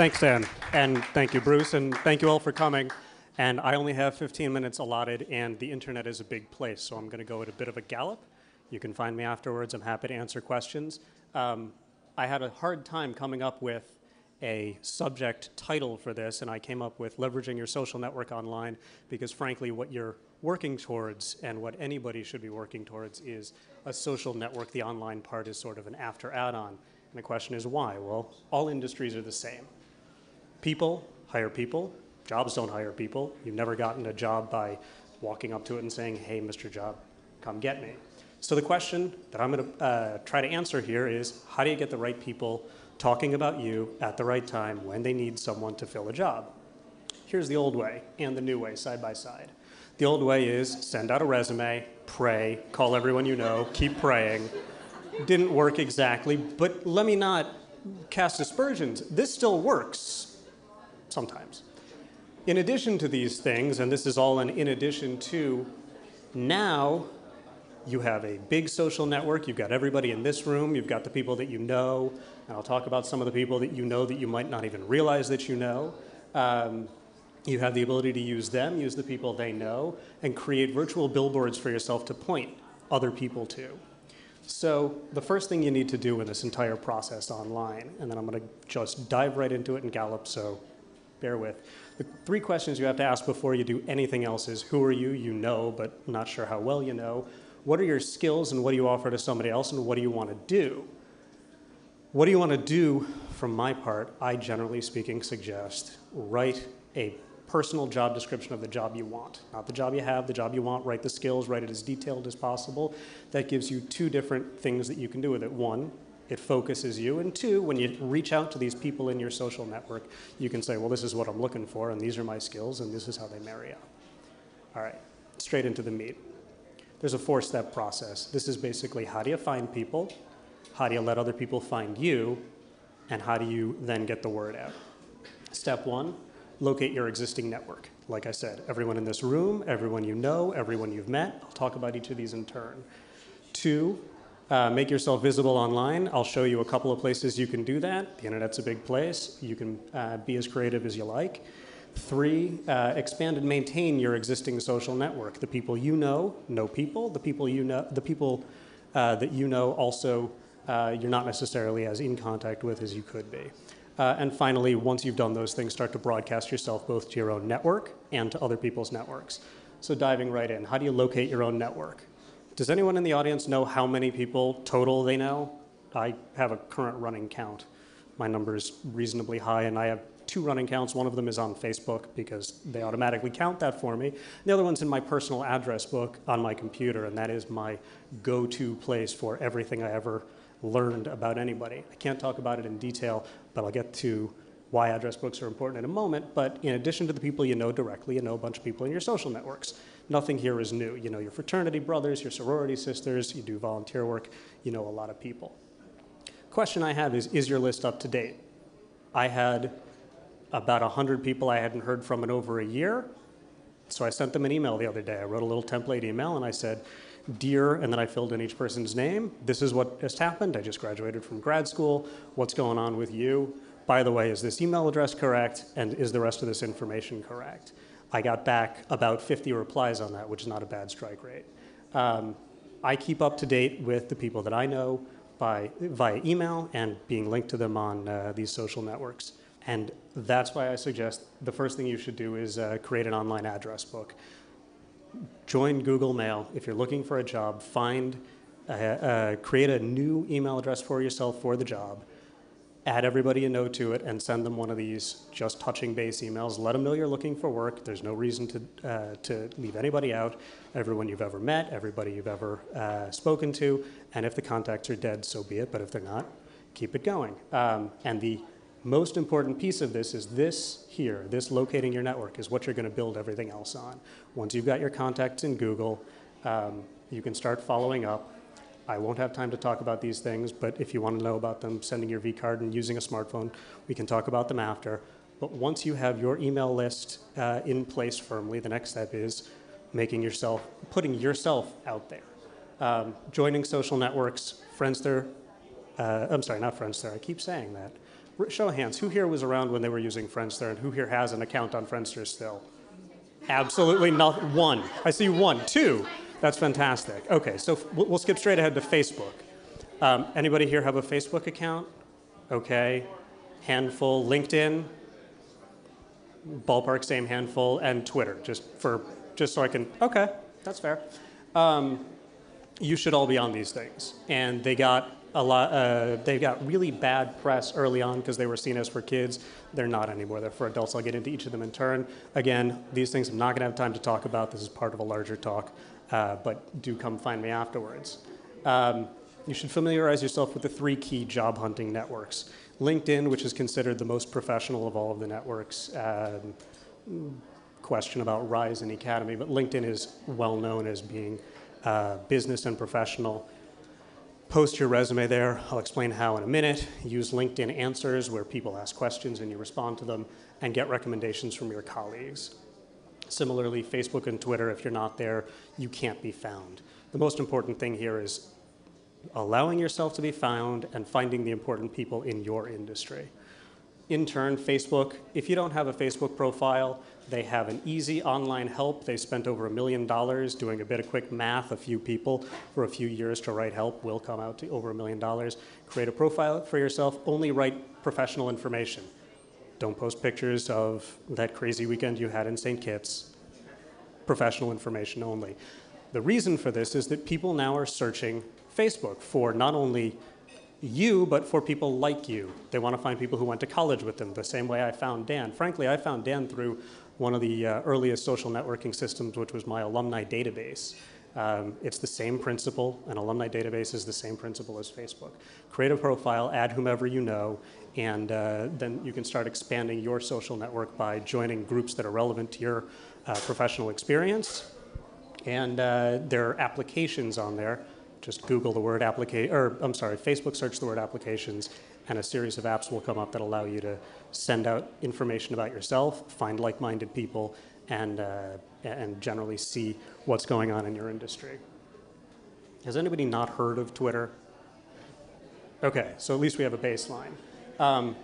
Thanks, Dan. And thank you, Bruce. And thank you all for coming. And I only have 15 minutes allotted, and the internet is a big place, so I'm going to go at a bit of a gallop. You can find me afterwards. I'm happy to answer questions. Um, I had a hard time coming up with a subject title for this, and I came up with leveraging your social network online because, frankly, what you're working towards and what anybody should be working towards is a social network. The online part is sort of an after add on. And the question is why? Well, all industries are the same. People hire people, jobs don't hire people. You've never gotten a job by walking up to it and saying, hey, Mr. Job, come get me. So the question that I'm going to uh, try to answer here is how do you get the right people talking about you at the right time when they need someone to fill a job? Here's the old way and the new way side by side. The old way is send out a resume, pray, call everyone you know, keep praying. Didn't work exactly, but let me not cast aspersions. This still works sometimes. In addition to these things, and this is all an in addition to, now you have a big social network. You've got everybody in this room. You've got the people that you know. And I'll talk about some of the people that you know that you might not even realize that you know. Um, you have the ability to use them, use the people they know, and create virtual billboards for yourself to point other people to. So, the first thing you need to do in this entire process online, and then I'm going to just dive right into it and gallop, so bear with. The three questions you have to ask before you do anything else is who are you? You know, but not sure how well you know what are your skills and what do you offer to somebody else and what do you want to do? What do you want to do from my part? I generally speaking suggest write a personal job description of the job you want. Not the job you have, the job you want, write the skills, write it as detailed as possible. That gives you two different things that you can do with it. One, it focuses you. And two, when you reach out to these people in your social network, you can say, well, this is what I'm looking for, and these are my skills, and this is how they marry up. All right, straight into the meat there's a four step process. This is basically how do you find people, how do you let other people find you, and how do you then get the word out. Step one locate your existing network. Like I said, everyone in this room, everyone you know, everyone you've met. I'll talk about each of these in turn. Two, uh, make yourself visible online. I'll show you a couple of places you can do that. The internet's a big place. You can uh, be as creative as you like. Three, uh, expand and maintain your existing social network. The people you know know people. The people you know, the people uh, that you know also uh, you're not necessarily as in contact with as you could be. Uh, and finally, once you've done those things, start to broadcast yourself both to your own network and to other people's networks. So diving right in, how do you locate your own network? Does anyone in the audience know how many people total they know? I have a current running count. My number is reasonably high, and I have two running counts. One of them is on Facebook because they automatically count that for me. The other one's in my personal address book on my computer, and that is my go to place for everything I ever learned about anybody. I can't talk about it in detail, but I'll get to why address books are important in a moment. But in addition to the people you know directly, you know a bunch of people in your social networks. Nothing here is new. You know your fraternity brothers, your sorority sisters, you do volunteer work, you know a lot of people. Question I have is Is your list up to date? I had about 100 people I hadn't heard from in over a year. So I sent them an email the other day. I wrote a little template email and I said, Dear, and then I filled in each person's name. This is what has happened. I just graduated from grad school. What's going on with you? By the way, is this email address correct? And is the rest of this information correct? I got back about 50 replies on that, which is not a bad strike rate. Um, I keep up to date with the people that I know by, via email and being linked to them on uh, these social networks. And that's why I suggest the first thing you should do is uh, create an online address book. Join Google Mail. If you're looking for a job, find, uh, uh, create a new email address for yourself for the job. Add everybody you know to it and send them one of these just touching base emails. Let them know you're looking for work. There's no reason to, uh, to leave anybody out. Everyone you've ever met, everybody you've ever uh, spoken to, and if the contacts are dead, so be it. But if they're not, keep it going. Um, and the most important piece of this is this here, this locating your network is what you're going to build everything else on. Once you've got your contacts in Google, um, you can start following up. I won't have time to talk about these things, but if you want to know about them, sending your vCard and using a smartphone, we can talk about them after. But once you have your email list uh, in place firmly, the next step is making yourself, putting yourself out there. Um, joining social networks, Friendster, uh, I'm sorry, not Friendster, I keep saying that Show of hands, who here was around when they were using Friendster and who here has an account on Friendster still? Absolutely not. One. I see one. Two. That's fantastic. Okay, so we'll skip straight ahead to Facebook. Um, anybody here have a Facebook account? Okay. Handful. LinkedIn? Ballpark, same handful. And Twitter, just for just so I can. Okay, that's fair. Um, you should all be on these things. And they got a lot. Uh, they got really bad press early on because they were seen as for kids. They're not anymore. They're for adults. I'll get into each of them in turn. Again, these things I'm not going to have time to talk about. This is part of a larger talk, uh, but do come find me afterwards. Um, you should familiarize yourself with the three key job hunting networks. LinkedIn, which is considered the most professional of all of the networks. Um, question about Rise and Academy, but LinkedIn is well known as being uh, business and professional. Post your resume there. I'll explain how in a minute. Use LinkedIn Answers, where people ask questions and you respond to them, and get recommendations from your colleagues. Similarly, Facebook and Twitter, if you're not there, you can't be found. The most important thing here is allowing yourself to be found and finding the important people in your industry. In turn, Facebook, if you don't have a Facebook profile, they have an easy online help. They spent over a million dollars doing a bit of quick math. A few people for a few years to write help will come out to over a million dollars. Create a profile for yourself, only write professional information. Don't post pictures of that crazy weekend you had in St. Kitts. Professional information only. The reason for this is that people now are searching Facebook for not only you, but for people like you. They want to find people who went to college with them, the same way I found Dan. Frankly, I found Dan through one of the uh, earliest social networking systems, which was my alumni database. Um, it's the same principle. An alumni database is the same principle as Facebook. Create a profile, add whomever you know, and uh, then you can start expanding your social network by joining groups that are relevant to your uh, professional experience. And uh, there are applications on there just Google the word application, or I'm sorry, Facebook search the word applications, and a series of apps will come up that allow you to send out information about yourself, find like minded people, and, uh, and generally see what's going on in your industry. Has anybody not heard of Twitter? Okay, so at least we have a baseline. Um,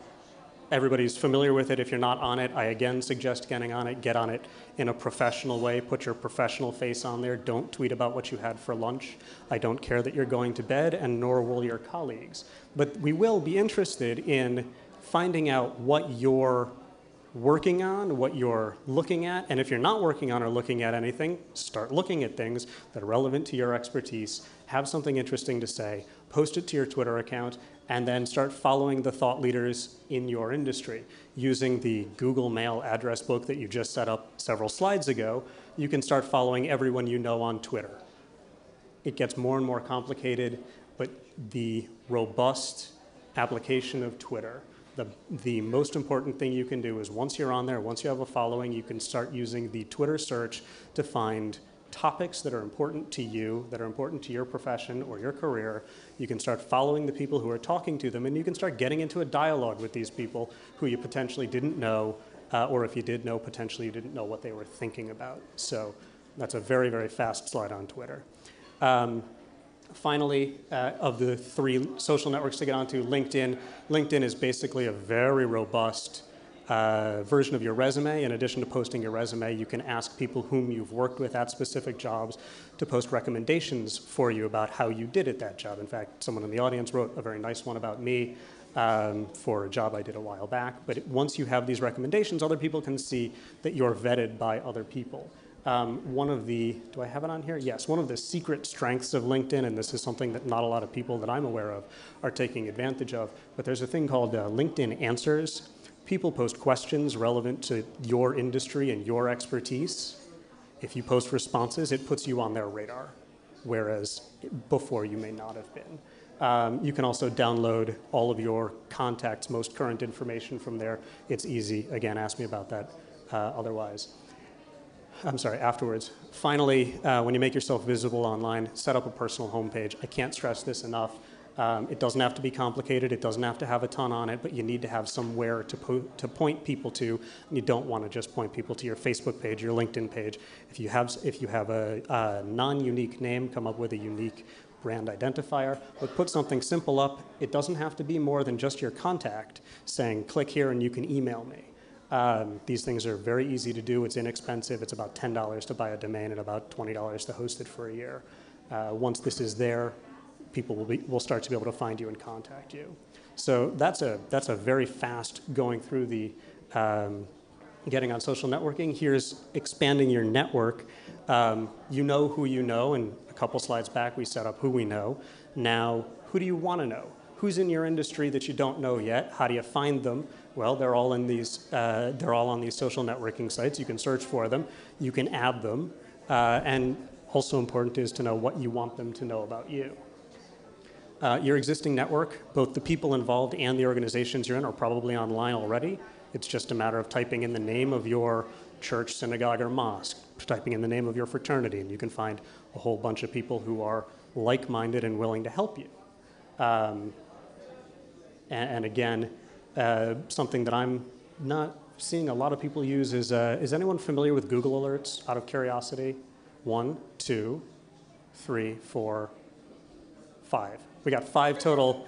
everybody's familiar with it. If you're not on it, I again suggest getting on it. Get on it in a professional way. Put your professional face on there. Don't tweet about what you had for lunch. I don't care that you're going to bed, and nor will your colleagues. But we will be interested in finding out what you're working on, what you're looking at, and if you're not working on or looking at anything, start looking at things that are relevant to your expertise. Have something interesting to say. Post it to your Twitter account and then start following the thought leaders in your industry. Using the Google Mail address book that you just set up several slides ago, you can start following everyone you know on Twitter. It gets more and more complicated, but the robust application of Twitter, the, the most important thing you can do is once you're on there, once you have a following, you can start using the Twitter search to find topics that are important to you, that are important to your profession or your career. You can start following the people who are talking to them, and you can start getting into a dialogue with these people who you potentially didn't know, uh, or if you did know, potentially you didn't know what they were thinking about. So that's a very, very fast slide on Twitter. Um, finally, uh, of the three social networks to get onto, LinkedIn. LinkedIn is basically a very robust uh, version of your resume. In addition to posting your resume, you can ask people whom you've worked with at specific jobs to post recommendations for you about how you did at that job. In fact, someone in the audience wrote a very nice one about me um, for a job I did a while back. But it, once you have these recommendations, other people can see that you're vetted by other people. Um, one of the, do I have it on here? Yes, one of the secret strengths of LinkedIn, and this is something that not a lot of people that I'm aware of are taking advantage of, but there's a thing called uh, LinkedIn Answers people post questions relevant to your industry and your expertise. If you post responses, it puts you on their radar, whereas before you may not have been. Um, you can also download all of your contacts' most current information from there. It's easy. Again, ask me about that uh, otherwise. I'm sorry, afterwards. Finally, uh, when you make yourself visible online, set up a personal homepage. I can't stress this enough. Um, it doesn't have to be complicated. It doesn't have to have a ton on it, but you need to have somewhere to, po- to point people to. And you don't want to just point people to your Facebook page, your LinkedIn page. If you have, if you have a, a non-unique name, come up with a unique brand identifier, but put something simple up. It doesn't have to be more than just your contact saying, click here and you can email me. Um, these things are very easy to do. It's inexpensive. It's about $10 to buy a domain and about $20 to host it for a year. Uh, once this is there, people will, be, will start to be able to find you and contact you. So that's a, that's a very fast going through the um, getting on social networking. Here's expanding your network. Um, you know who you know, and a couple slides back we set up who we know. Now, who do you want to know? Who's in your industry that you don't know yet? How do you find them? Well, they're all in these. Uh, they're all on these social networking sites. You can search for them. You can add them, uh, and also important is to know what you want them to know about you. Uh, your existing network, both the people involved and the organizations you're in, are probably online already. It's just a matter of typing in the name of your church, synagogue, or mosque, typing in the name of your fraternity, and you can find a whole bunch of people who are like minded and willing to help you. Um, and, and, again, uh, something that I'm not seeing a lot of people use is uh, is anyone familiar with Google Alerts out of curiosity? One, two, three, four, five. We got five total,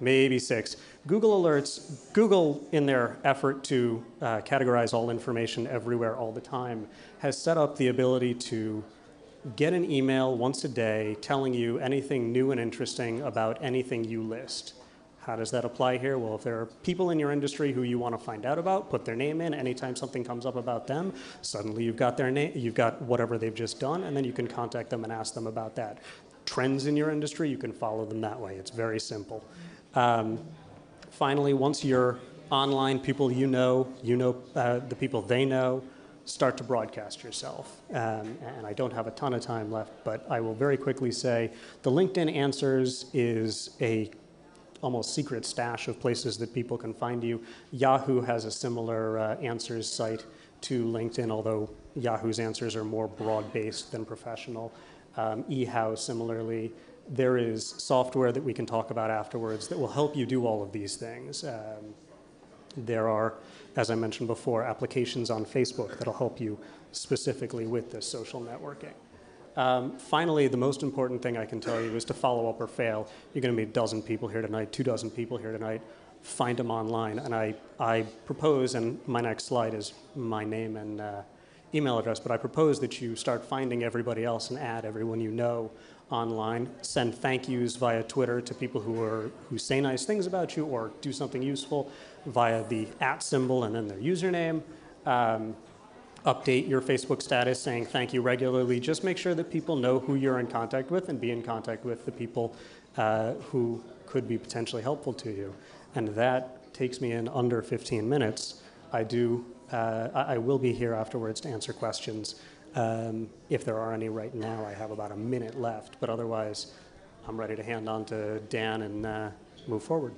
maybe six. Google Alerts, Google, in their effort to uh, categorize all information everywhere all the time, has set up the ability to get an email once a day telling you anything new and interesting about anything you list. How does that apply here? Well, if there are people in your industry who you want to find out about, put their name in. Anytime something comes up about them, suddenly you've got their name, you've got whatever they've just done, and then you can contact them and ask them about that. Trends in your industry, you can follow them that way. It's very simple. Um, finally, once you're online, people you know, you know uh, the people they know, start to broadcast yourself. Um, and I don't have a ton of time left, but I will very quickly say the LinkedIn Answers is a almost secret stash of places that people can find you. Yahoo has a similar uh, answers site to LinkedIn, although Yahoo's answers are more broad-based than professional. Um, eHow, similarly. There is software that we can talk about afterwards that will help you do all of these things. Um, there are, as I mentioned before, applications on Facebook that'll help you specifically with this social networking. Um, finally, the most important thing I can tell you is to follow up or fail. You're going to meet a dozen people here tonight, two dozen people here tonight. Find them online. And I, I propose, and my next slide is my name and uh, email address, but I propose that you start finding everybody else and add everyone you know online. Send thank yous via Twitter to people who, are, who say nice things about you or do something useful via the at symbol and then their username. Um, update your Facebook status saying thank you regularly. Just make sure that people know who you're in contact with and be in contact with the people uh, who could be potentially helpful to you. And that takes me in under 15 minutes. I do. Uh, I will be here afterwards to answer questions. Um, if there are any right now, I have about a minute left, but otherwise, I'm ready to hand on to Dan and uh, move forward.